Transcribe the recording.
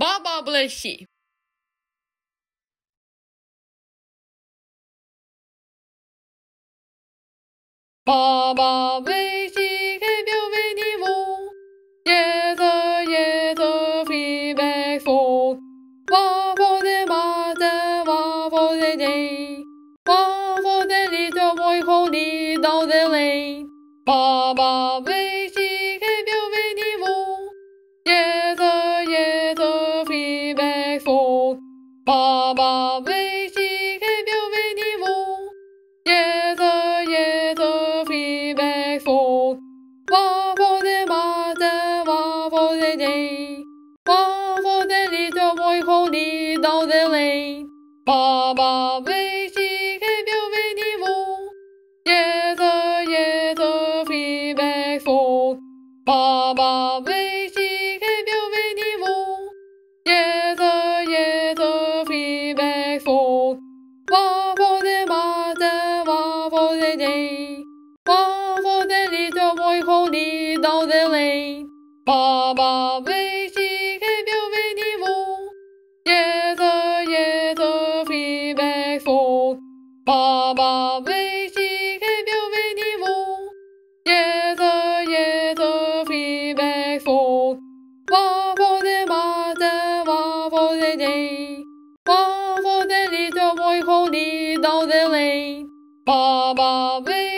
Baba bless you. Baba bless you, can you anymore? Yes, sir, yes, sir, feedback for. One for the mother, one for the day. One for the little boy holding down the lane. Baba bless Baba bless you, can you anymore? Yes, sir, yes, sir, feedback for. One for the mother, one for the day. One for the little boy holding down the lane. Baba bless you, can you anymore? Yes, sir, yes, sir, feedback for. Baba bless you, holding down the lane. Baba bless you, can you anymore? Yes, yes, sir, feedback for. Baba bless you, can you anymore? Yes, yes, sir, feedback for. One for the mother, one for the day. One for the little boy holding down the lane. Baba bless